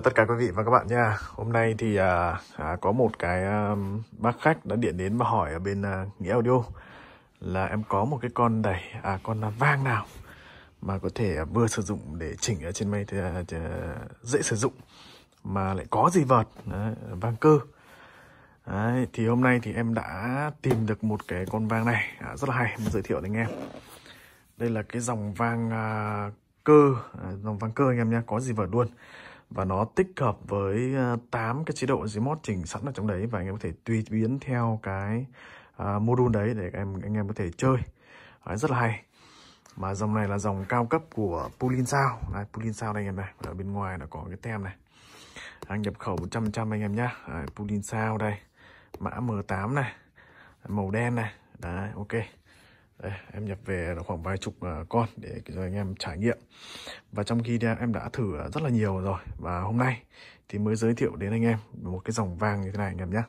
Chào tất cả quý vị và các bạn nha. Hôm nay thì à, à, có một cái à, bác khách đã điện đến và hỏi ở bên à, Nghĩa Audio là em có một cái con đẩy, à con vang nào mà có thể à, vừa sử dụng để chỉnh ở trên máy thì, à, thì, à, dễ sử dụng mà lại có gì vợt đấy, vang cơ. Đấy, thì hôm nay thì em đã tìm được một cái con vang này à, rất là hay, em giới thiệu đến anh em. Đây là cái dòng vang à, cơ, à, dòng vang cơ anh em nhé, có gì vợt luôn và nó tích hợp với à, 8 cái chế độ Gmod chỉnh sẵn ở trong đấy và anh em có thể tùy biến theo cái uh, module đấy để anh em anh em có thể chơi. Đấy, rất là hay. Mà dòng này là dòng cao cấp của Pulin Sao đấy, Pulin Sao đây anh em này. Ở bên ngoài là có cái tem này. Hàng nhập khẩu 100% anh em nhá. Đấy, Pulin Sao đây. Mã M8 này. Màu đen này. Đấy ok đây, em nhập về khoảng vài chục uh, con để cho anh em trải nghiệm. Và trong khi em đã thử rất là nhiều rồi. Và hôm nay thì mới giới thiệu đến anh em một cái dòng vàng như thế này anh em nhé.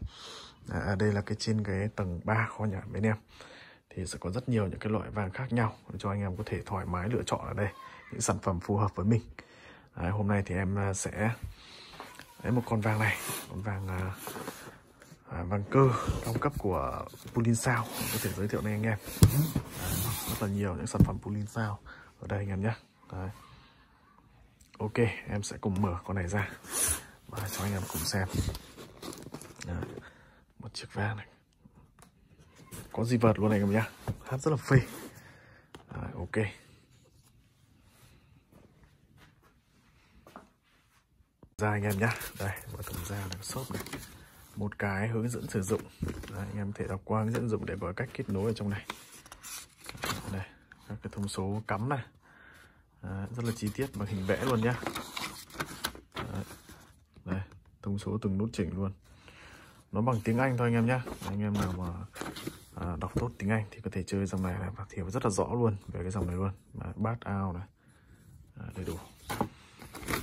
À, à đây là cái trên cái tầng 3 kho nhà bên em. Thì sẽ có rất nhiều những cái loại vàng khác nhau cho anh em có thể thoải mái lựa chọn ở đây những sản phẩm phù hợp với mình. Đấy, hôm nay thì em à, sẽ lấy một con vàng này con vàng uh, à, vàng cơ cao cấp của Pulin Sao. Có thể giới thiệu với anh em. À, rất là nhiều những sản phẩm Pulin Sao ở đây anh em nhé. Đấy. Ok em sẽ cùng mở con này ra. Và cho anh em cùng xem. Đấy. một chiếc vàng này. Có gì vật luôn này anh em nhé. Hát rất là phê. Đấy, ok. Ra anh em nhá đây mở thùng ra này, shop này một cái hướng dẫn sử dụng. Đấy, anh em thể đọc qua hướng dẫn dụng để có cách kết nối ở trong này. Đây các cái thông số cắm này. Đấy, rất là chi tiết bằng hình vẽ luôn nhá. Đấy. đây thông số từng nút chỉnh luôn. Nó bằng tiếng Anh thôi anh em nhá. Anh em nào mà à, đọc tốt tiếng Anh thì có thể chơi dòng này này và hiểu rất là rõ luôn về cái dòng này luôn. Đấy, bát ao này. À, đầy đủ.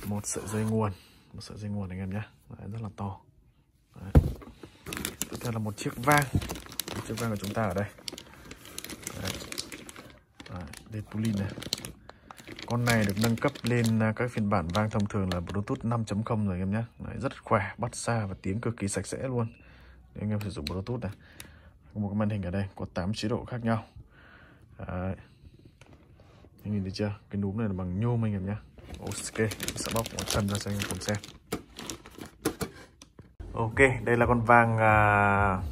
Một sợi dây nguồn một sợi dây nguồn anh em nhé Đấy, rất là to. Đấy. tiếp theo là một chiếc vang. Một chiếc vang của chúng ta ở đây. Đấy. Đấy, này. Con này được nâng cấp lên à, các phiên bản vang thông thường là Bluetooth 5.0 rồi em nhé. Đấy, rất khỏe bắt xa và tiếng cực kỳ sạch sẽ luôn. Để anh em sử dụng Bluetooth này. Có một cái màn hình ở đây có 8 chế độ khác nhau. Đấy. anh nhìn thấy chưa? Cái núm này là bằng nhôm anh em nhé. Ok sẽ bóc một chân ra cho anh em cùng xem. Ok, đây là con vàng à, uh,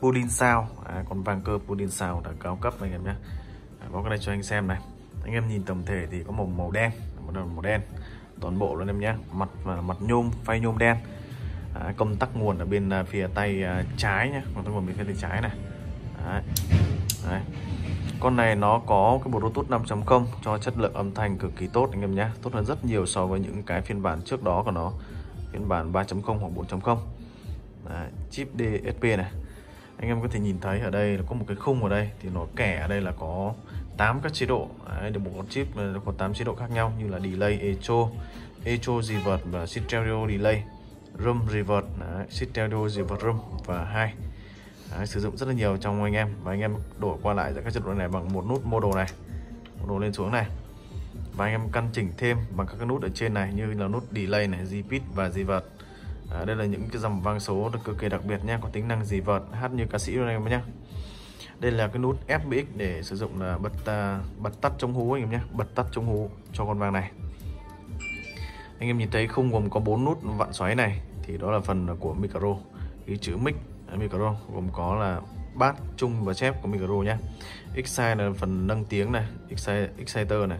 Pudin sao à, Con vàng cơ Pudin sao đã cao cấp anh em nhé. À, Có cái này cho anh xem này. Anh em nhìn tổng thể thì có màu màu đen Một đầu màu đen. Toàn bộ luôn em nhé. Mặt à, mặt nhôm, phay nhôm đen. À, Công tắc nguồn ở bên uh, phía tay uh, trái nhé. Công tắc nguồn bên phía tay trái này. Đấy. Đấy. Con này nó có cái Bluetooth 5.0 cho chất lượng âm thanh cực kỳ tốt anh em nhé. Tốt hơn rất nhiều so với những cái phiên bản trước đó của nó phiên bản 3.0 hoặc 4.0 chip DSP này. Anh em có thể nhìn thấy ở đây là có một cái khung ở đây thì nó kẻ ở đây là có 8 các chế độ. Đấy, được một con chip nó có 8 chế độ khác nhau như là delay echo echo revert và stereo delay room reverb stereo revert room và hai. Đấy, sử dụng rất là nhiều trong anh em. Và anh em đổi qua lại giữa các chế độ này bằng một nút model này model lên xuống này và anh em căn chỉnh thêm bằng các cái nút ở trên này như là nút delay này, repeat và reverb. À, đây là những cái dòng vang số được cực kỳ đặc biệt nha, có tính năng reverb hát như ca sĩ luôn anh em nhé. Đây là cái nút FBX để sử dụng là bật uh, bật tắt chống hú anh em nhé, bật tắt chống hú cho con vang này. Anh em nhìn thấy không gồm có bốn nút vặn xoáy này thì đó là phần của micro, cái chữ mic à, micro gồm có là bát, trung và chép của micro nhé. Excite là phần nâng tiếng này, exciter này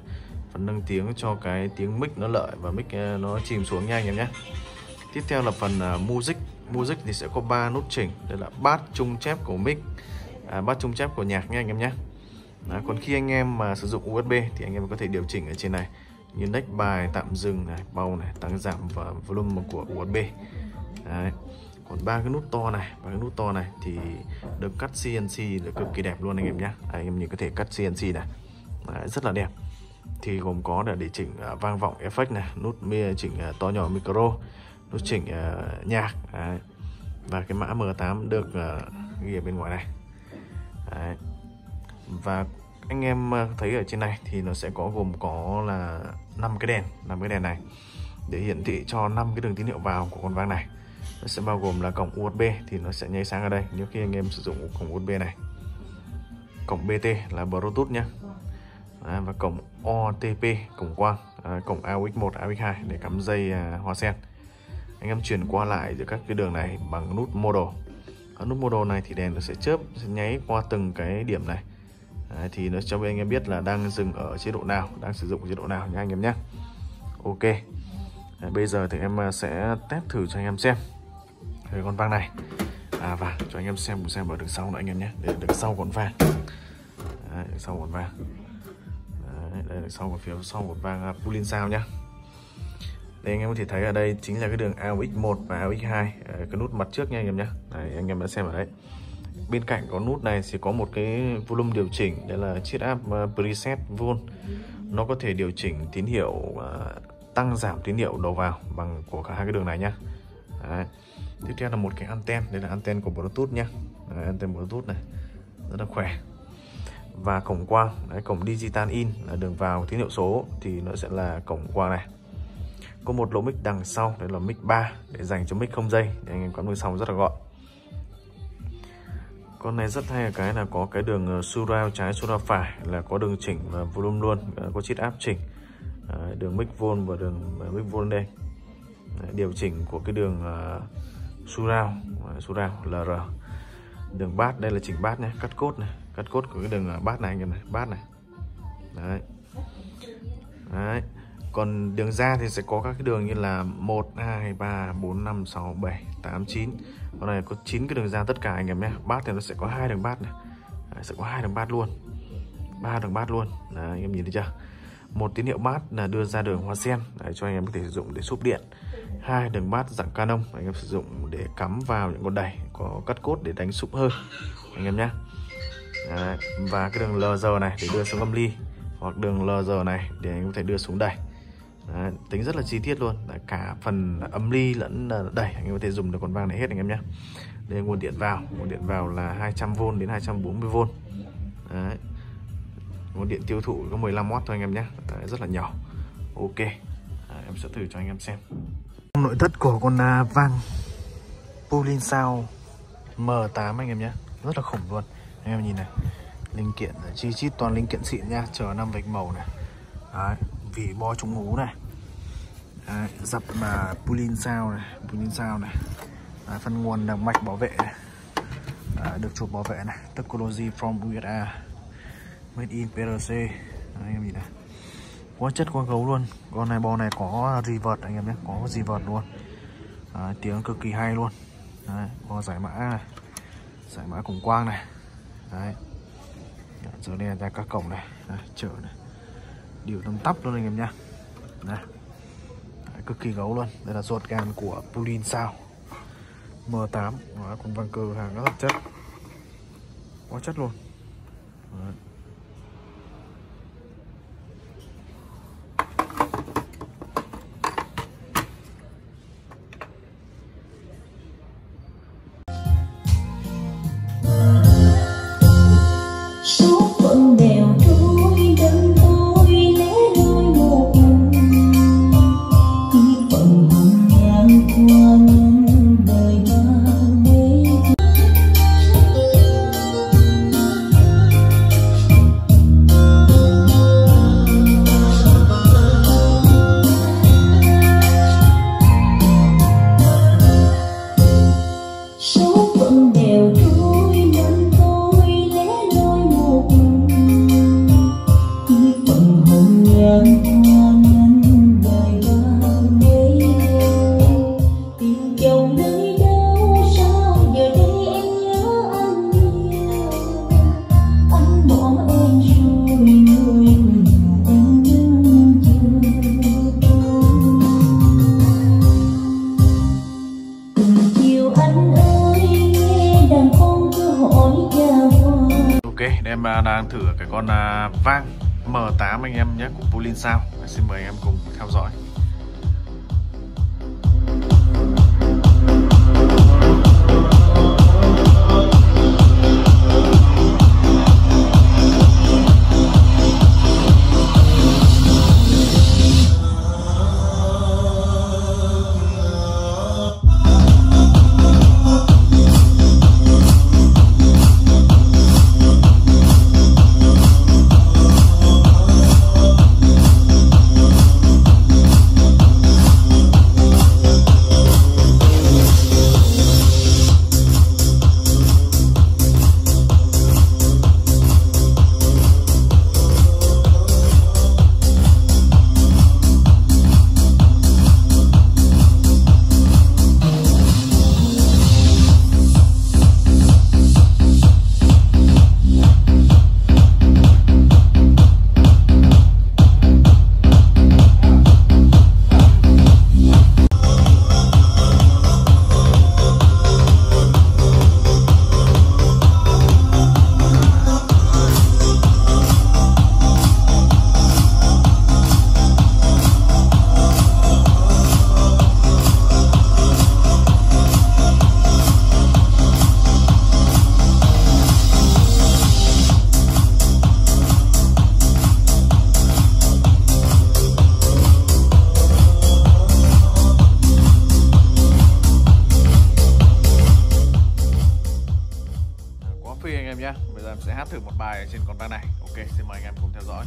phần nâng tiếng cho cái tiếng mic nó lợi và mic ờ, nó chìm xuống nha anh em nhé. Tiếp theo là phần uh, music. Music thì sẽ có ba nút chỉnh đây là bass trung chép của mic. À, bass trung chép của nhạc nha anh em nhé. Đó, còn khi anh em mà sử dụng USB thì anh em có thể điều chỉnh ở trên này. Như next bài tạm dừng này bao này tăng giảm và volume của USB Đấy. còn ba cái nút to này ba cái nút to này thì được cắt CNC là cực kỳ đẹp luôn anh em nhé. Anh em nhìn có thể cắt CNC này. Đấy, rất là đẹp thì gồm có là để chỉnh à, vang vọng effect này, nút mia à, chỉnh à, to nhỏ micro, nút chỉnh nhạc, Đấy. và cái mã M8 được ghi ở bên ngoài này. Đấy. và anh em thấy ở trên này thì nó sẽ có gồm có là năm cái đèn, năm cái đèn này. Để hiển thị cho năm cái đường tín hiệu vào của con vang này. Nó sẽ bao gồm là cổng USB thì nó sẽ nháy sáng ở đây, nếu khi anh em sử dụng cổng USB này. Cổng BT là Bluetooth nhé à, và cổng OTP cổng quang à, cổng AUX1 AUX2 để cắm dây à, hoa sen. Anh em chuyển qua lại giữa các cái đường này bằng nút model. Ở nút model này thì đèn nó sẽ chớp sẽ nháy qua từng cái điểm này. À, thì nó cho anh em biết là đang dừng ở chế độ nào đang sử dụng chế độ nào nha anh em nhé. Ok. À, bây giờ thì em à, sẽ test thử cho anh em xem về con vang này. À và cho anh em xem một xem ở đường sau nữa anh em nhé. Để đường sau con vang. Đấy, đường sau con vang. Đấy, đây là sau của phía sau một vàng à, Pulin sao nhá. Đây anh em có thể thấy ở đây chính là cái đường AUX1 và AUX2 à, cái nút mặt trước nha anh em nhé Đấy, anh em đã xem ở đấy bên cạnh có nút này thì có một cái volume điều chỉnh đây là chiếc áp uh, preset volt nó có thể điều chỉnh tín hiệu uh, tăng giảm tín hiệu đầu vào bằng của cả hai cái đường này nhá. Đấy. tiếp theo là một cái anten đây là anten của bluetooth nhá. Anten bluetooth này rất là khỏe và cổng quang. Đấy, cổng digital in là đường vào tín hiệu số thì nó sẽ là cổng quang này. Có một lỗ mic đằng sau đấy là mic 3 để dành cho mic không dây để anh em cắm được xong rất là gọn. Con này rất hay là cái là có cái đường ờ, surround trái surround phải là có đường chỉnh và volume luôn có chít áp chỉnh. Đường mic vol và đường ờ, mic vol đây. Điều chỉnh của cái đường ờ, surround surround lr đường bass đây là chỉnh bass nhé cắt cốt này cắt cốt của cái đường à, bát này anh em này bát này. Đấy. Đấy. Còn đường ra thì sẽ có các cái đường như là 1 2 3 4 5 6 7 8 9 con này có 9 cái đường ra tất cả anh em nhé. Bát thì nó sẽ có hai đường bát này. Đấy, sẽ có hai đường bát luôn. Ba đường bát luôn. Đấy, anh em nhìn thấy chưa? Một tín hiệu bát là đưa ra đường hoa sen đấy, cho anh em có thể sử dụng để xúc điện. Hai đường bát dạng canon anh em sử dụng để cắm vào những con đẩy có cắt cốt để đánh sụp hơn anh em nhé. Đấy. và cái đường LR này để đưa xuống âm ly, hoặc đường LR này để anh có thể đưa xuống đẩy Đấy. tính rất là chi tiết luôn Đấy. cả phần âm ly lẫn ờ, đẩy anh có thể dùng được con vang này hết anh em nhé đây, nguồn điện vào nguồn điện vào là 200V đến 240V Đấy. nguồn điện tiêu thụ có 15W thôi anh em nhé Đấy. rất là nhỏ ok Đấy. em sẽ thử cho anh em xem nội thất của con à, vang Pulin Sound M8 anh em nhé rất là khủng luôn anh em nhìn này linh kiện chi chít toàn linh kiện xịn nha chờ năm vạch màu này. Đấy, vỉ bo chống hú này. Đấy, dập mà pulin sao này pulin sao này. Đấy, phân nguồn là mạch bảo vệ này. Đấy, được chụp bảo vệ này. Technology from USA made in PRC Đấy, anh em nhìn này. Quá chất quá gấu luôn. Con này bò này có revert anh em nhé có revert luôn. Đấy, tiếng cực kỳ hay luôn. Đấy, bò giải mã này. Giải mã cùng quang này đấy. Giờ đây là các cổng này. Đấy, chở này. Điều tăm tắp luôn anh em nhá. Đây. Đấy, cực kỳ gấu luôn. Đây là ruột gan của Pulin sao. M8 đấy, cùng văn cơ hàng rất chất. Quá chất luôn. Đấy. Vang M8 anh em nhé của Pulin sao. Xin mời anh em cùng theo dõi. Bài ở trên con bác này. Ok, xin mời anh em cùng theo dõi.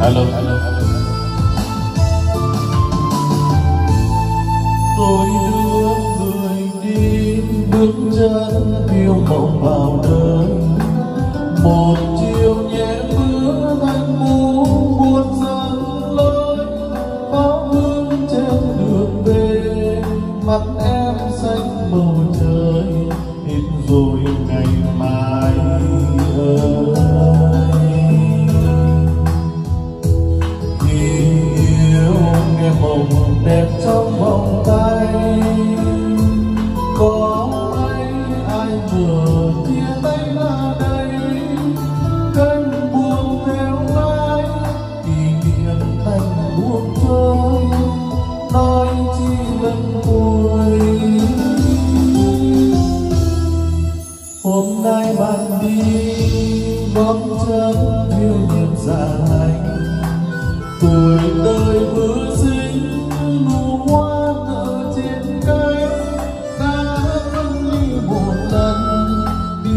Alo alo alo tôi đưa người đi bước chân yêu mộng vào đời. Một chiếc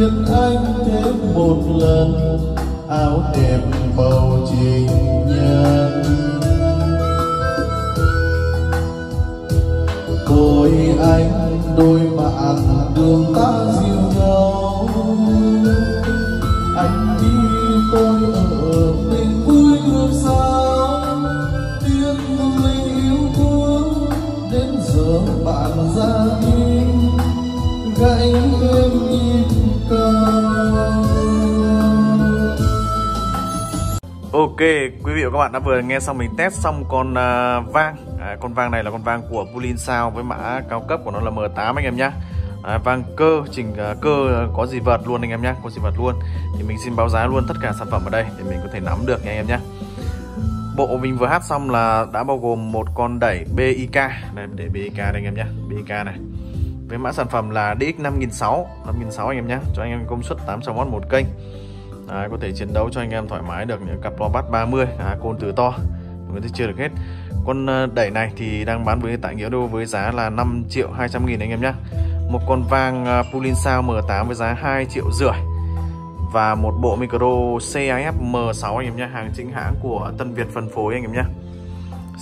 duyên anh thêm một lần, áo đẹp bầu trình nhân. Tôi anh, đôi bạn đường ta dịu nhau. Anh đi, tôi ở mình vui ngược sao? Tiếng người yêu thương, đến giờ bạn ra đi. Gãy em quý vị và các bạn đã vừa nghe xong mình test xong con uh, vang. À, Con vang này là con vang của Pulin sao với mã cao cấp của nó là M8 anh em nhé à, Vang cơ, chỉnh uh, à, cơ có gì vật luôn anh em nhé Có gì vật luôn. Thì mình xin báo giá luôn tất cả sản phẩm ở đây để mình có thể nắm được nha anh em nhé Bộ mình vừa hát xong là đã bao gồm một con đẩy BIK Đây, để BIK đây anh em nhé BIK này. Với mã sản phẩm là DX 5006 5006 anh em nhé Cho anh em công suất 800W một kênh. Đấy, có thể chiến đấu cho anh em thoải mái được những cặp lo bắt 30 à, côn từ to. Người ta chưa được hết. Con ờ, đẩy này thì đang bán với tại nghĩa đô với giá là 5 triệu 200 nghìn anh em nhé một con vang ờ, Pulin sao M8 với giá 2 triệu rưỡi. Và một bộ micro CIF M6 anh em nhé hàng chính hãng của Tân Việt phân phối anh em nhé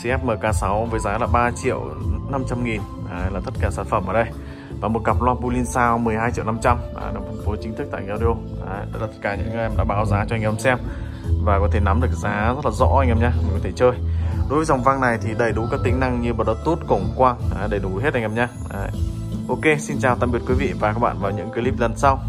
CF MK6 với giá là 3 triệu 500 nghìn. À, là tất cả sản phẩm ở đây và một cặp loa Pulin sao 12 triệu 500 à, được phân phối chính thức tại audio à, đó là tất cả những em đã báo giá cho anh em xem. Và có thể nắm được giá rất là rõ anh em nhé mình có thể chơi. Đối với dòng vang này thì đầy đủ các tính năng như bluetooth cổng quang à, đầy đủ hết anh em nhé. À, ok xin chào tạm biệt quý vị và các bạn vào những clip lần sau.